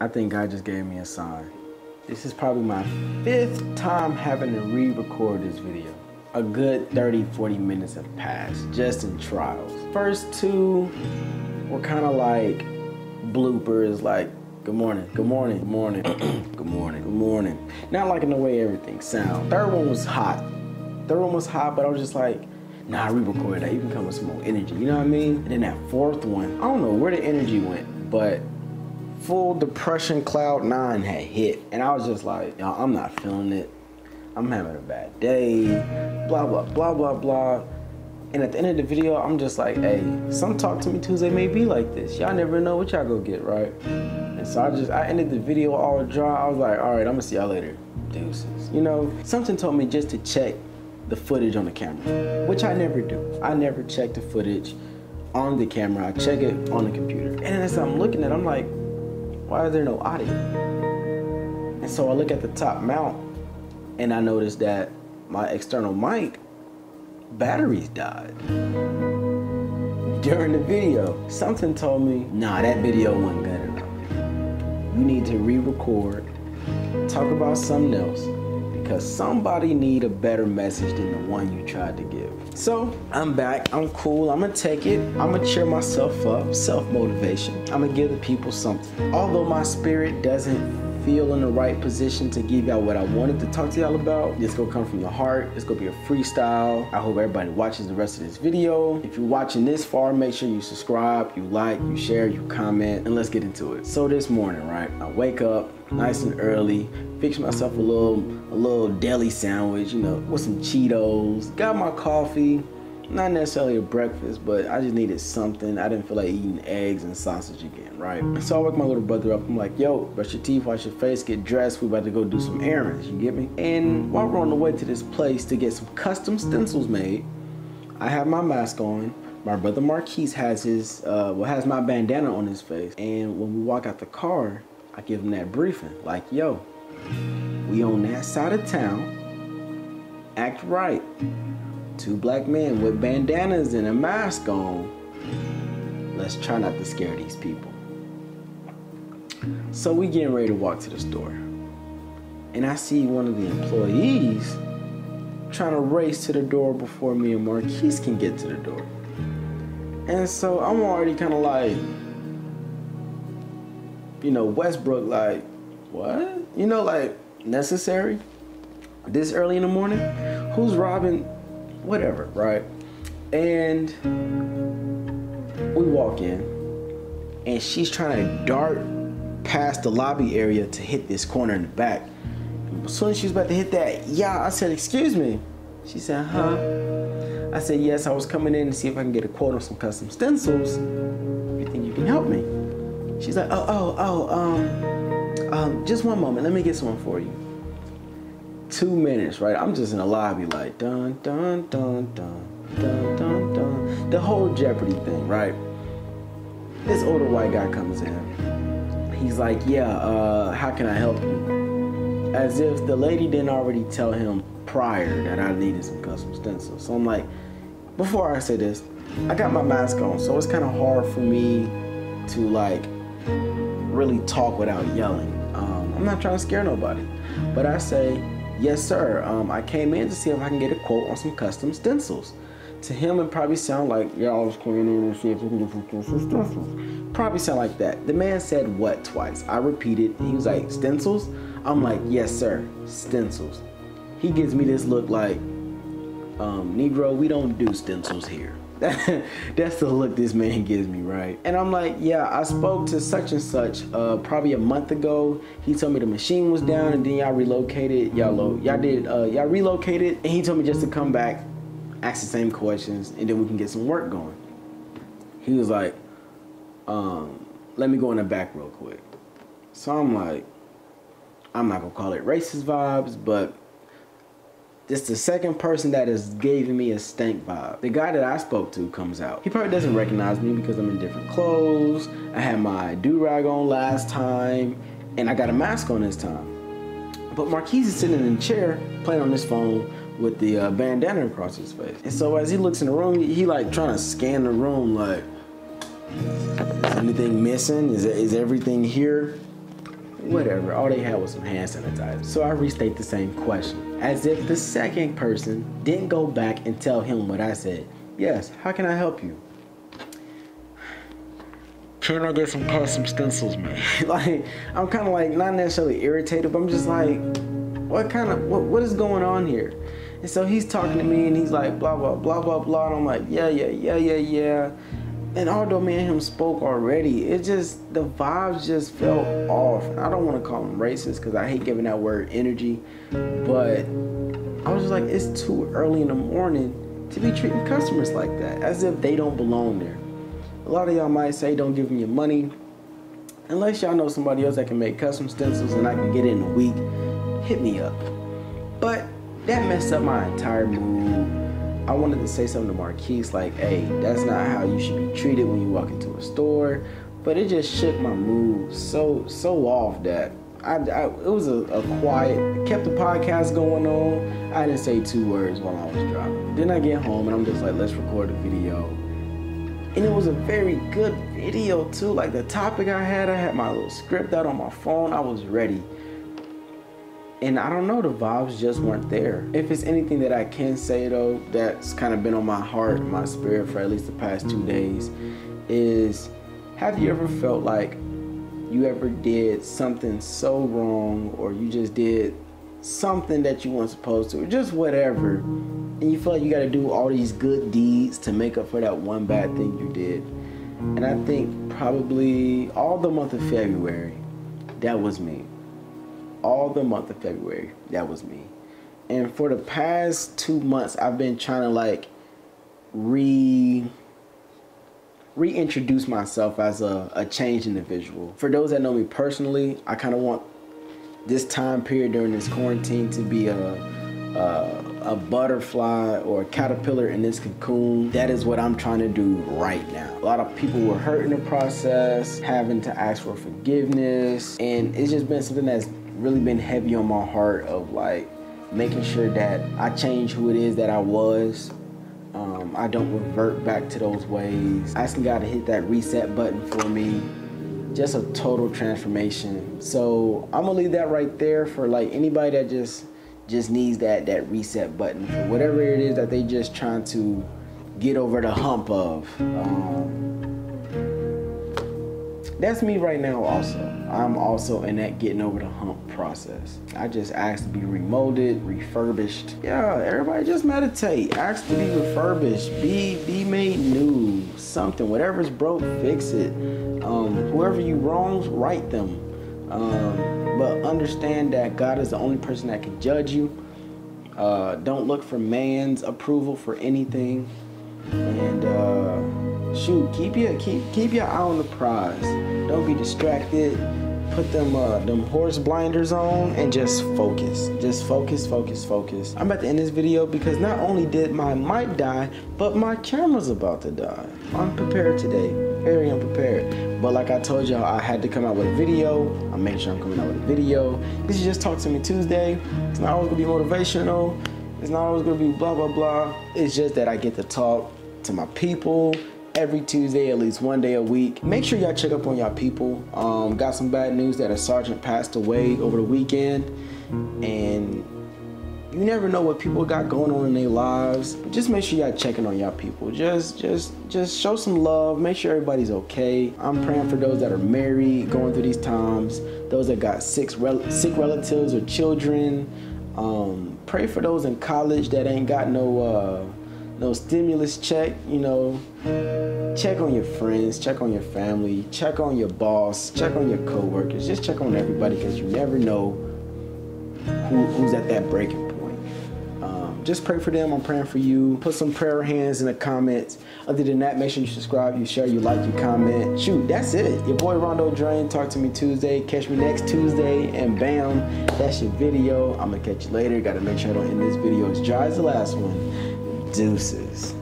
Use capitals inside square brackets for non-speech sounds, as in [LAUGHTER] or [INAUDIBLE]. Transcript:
I think God just gave me a sign. This is probably my fifth time having to re-record this video. A good 30, 40 minutes have passed just in trials. First two were kind of like bloopers, like good morning, good morning, good morning, [CLEARS THROAT] good morning, good morning. Not liking the way everything sounds. Third one was hot. Third one was hot, but I was just like, nah, I re-recorded that. You can come with some more energy, you know what I mean? And then that fourth one, I don't know where the energy went, but full depression cloud nine had hit. And I was just like, y'all, I'm not feeling it. I'm having a bad day, blah, blah, blah, blah, blah. And at the end of the video, I'm just like, hey, some Talk to Me Tuesday may be like this. Y'all never know what y'all go get, right? And so I just, I ended the video all dry. I was like, all right, I'm gonna see y'all later, deuces. You know, something told me just to check the footage on the camera, which I never do. I never check the footage on the camera. I check it on the computer. And as I'm looking at it, I'm like, why is there no audio? And so I look at the top mount and I notice that my external mic batteries died during the video. Something told me, nah, that video wasn't good enough. You need to re-record, talk about something else, because somebody need a better message than the one you tried to give. So I'm back, I'm cool, I'm gonna take it, I'm gonna cheer myself up, self-motivation. I'm gonna give the people something. Although my spirit doesn't feel in the right position to give y'all what I wanted to talk to y'all about. It's gonna come from the heart. It's gonna be a freestyle. I hope everybody watches the rest of this video. If you're watching this far, make sure you subscribe, you like, you share, you comment, and let's get into it. So this morning, right, I wake up nice and early, fix myself a little, a little deli sandwich, you know, with some Cheetos, got my coffee, not necessarily a breakfast, but I just needed something. I didn't feel like eating eggs and sausage again, right? So I wake my little brother up. I'm like, yo, brush your teeth, wash your face, get dressed. We about to go do some errands, you get me? And while we're on the way to this place to get some custom stencils made, I have my mask on. My brother Marquise has his, uh, well, has my bandana on his face. And when we walk out the car, I give him that briefing, like, yo, we on that side of town, act right two black men with bandanas and a mask on. Let's try not to scare these people. So we getting ready to walk to the store. And I see one of the employees trying to race to the door before me and Marquise can get to the door. And so I'm already kind of like, you know, Westbrook, like, what? You know, like, necessary? This early in the morning? Who's robbing whatever, right? And we walk in, and she's trying to dart past the lobby area to hit this corner in the back. As soon as she was about to hit that, yeah, I said, excuse me. She said, huh? I said, yes, I was coming in to see if I can get a quote on some custom stencils. You think you can help me? She's like, oh, oh, oh, um, um, just one moment. Let me get someone for you two minutes, right? I'm just in the lobby like dun dun dun dun dun dun dun. The whole Jeopardy thing, right? This older white guy comes in. He's like, yeah, uh, how can I help you? As if the lady didn't already tell him prior that I needed some custom stencils. So I'm like, before I say this, I got my mask on, so it's kind of hard for me to like really talk without yelling. Um, I'm not trying to scare nobody, but I say, Yes, sir. Um, I came in to see if I can get a quote on some custom stencils. To him, it probably sound like, y'all was coming in to see if we can get some custom stencils. Probably sound like that. The man said what twice? I repeated. He was like, stencils? I'm like, yes, sir, stencils. He gives me this look like, um, Negro, we don't do stencils here. [LAUGHS] That's the look this man gives me, right? And I'm like, yeah, I spoke to such and such uh, probably a month ago. He told me the machine was down, and then y'all relocated. Y'all, y'all did, uh, y'all relocated, and he told me just to come back, ask the same questions, and then we can get some work going. He was like, um, let me go in the back real quick. So I'm like, I'm not gonna call it racist vibes, but this the second person that has given me a stank vibe. The guy that I spoke to comes out. He probably doesn't recognize me because I'm in different clothes. I had my do-rag on last time, and I got a mask on this time. But Marquise is sitting in a chair playing on his phone with the uh, bandana across his face. And so as he looks in the room, he, he like trying to scan the room like, is anything missing? Is, is everything here? whatever. All they had was some hand sanitizer. So I restate the same question, as if the second person didn't go back and tell him what I said. Yes, how can I help you? Can I get some custom stencils, man? [LAUGHS] like, I'm kind of like not necessarily irritated, but I'm just like, what kind of what, what is going on here? And so he's talking to me and he's like blah blah blah blah blah. And I'm like, yeah, yeah, yeah, yeah, yeah. And although me and him spoke already, it just the vibes just felt off. I don't want to call him racist because I hate giving that word energy, but I was just like, it's too early in the morning to be treating customers like that, as if they don't belong there. A lot of y'all might say, don't give me your money. Unless y'all know somebody else that can make custom stencils and I can get it in a week, hit me up. But that messed up my entire mood. I wanted to say something to Marquise like, hey, that's not how you should be treated when you walk into a store. But it just shook my mood so so off that I, I it was a, a quiet, kept the podcast going on. I didn't say two words while I was driving. Then I get home and I'm just like, let's record a video. And it was a very good video too. Like the topic I had, I had my little script out on my phone. I was ready. And I don't know, the vibes just weren't there. If it's anything that I can say though, that's kind of been on my heart, my spirit for at least the past two days, is have you ever felt like you ever did something so wrong or you just did something that you weren't supposed to, or just whatever, and you feel like you got to do all these good deeds to make up for that one bad thing you did? And I think probably all the month of February, that was me all the month of February. That was me. And for the past two months, I've been trying to like re reintroduce myself as a, a changed individual. For those that know me personally, I kind of want this time period during this quarantine to be a, a a butterfly or a caterpillar in this cocoon. That is what I'm trying to do right now. A lot of people were hurt in the process, having to ask for forgiveness, and it's just been something that's really been heavy on my heart of like making sure that I change who it is that I was. Um, I don't revert back to those ways. Asking God to hit that reset button for me. Just a total transformation. So I'm gonna leave that right there for like anybody that just just needs that that reset button for whatever it is that they just trying to get over the hump of. Um, that's me right now also. I'm also in that getting over the hump process. I just asked to be remolded, refurbished. Yeah, everybody just meditate. Ask to be refurbished, be be made new, something. Whatever's broke, fix it. Um, whoever you wrongs, right them. Um, but understand that God is the only person that can judge you. Uh, don't look for man's approval for anything. And uh, shoot, keep your keep keep your eye on the prize. Don't be distracted. Put them uh, them horse blinders on and just focus. Just focus, focus, focus. I'm about to end this video because not only did my mic die, but my camera's about to die. I'm prepared today. Very unprepared. But like I told y'all, I had to come out with a video. I'm making sure I'm coming out with a video. This is just Talk to Me Tuesday. It's not always gonna be motivational. It's not always gonna be blah blah blah. It's just that I get to talk to my people every Tuesday, at least one day a week. Make sure y'all check up on y'all people. Um, got some bad news that a sergeant passed away over the weekend, and you never know what people got going on in their lives. Just make sure y'all checking on y'all people. Just, just, just show some love. Make sure everybody's okay. I'm praying for those that are married, going through these times. Those that got sick, rel- sick relatives or children. Um, pray for those in college that ain't got no. Uh, no stimulus check, you know, check on your friends, check on your family, check on your boss, check on your coworkers, just check on everybody because you never know who, who's at that breaking just pray for them. I'm praying for you. Put some prayer hands in the comments. Other than that, make sure you subscribe, you share, you like, you comment. Shoot, that's it. Your boy Rondo Drain. Talk to me Tuesday. Catch me next Tuesday, and bam, that's your video. I'm gonna catch you later. Got to make sure I don't end this video as dry as the last one. Deuces.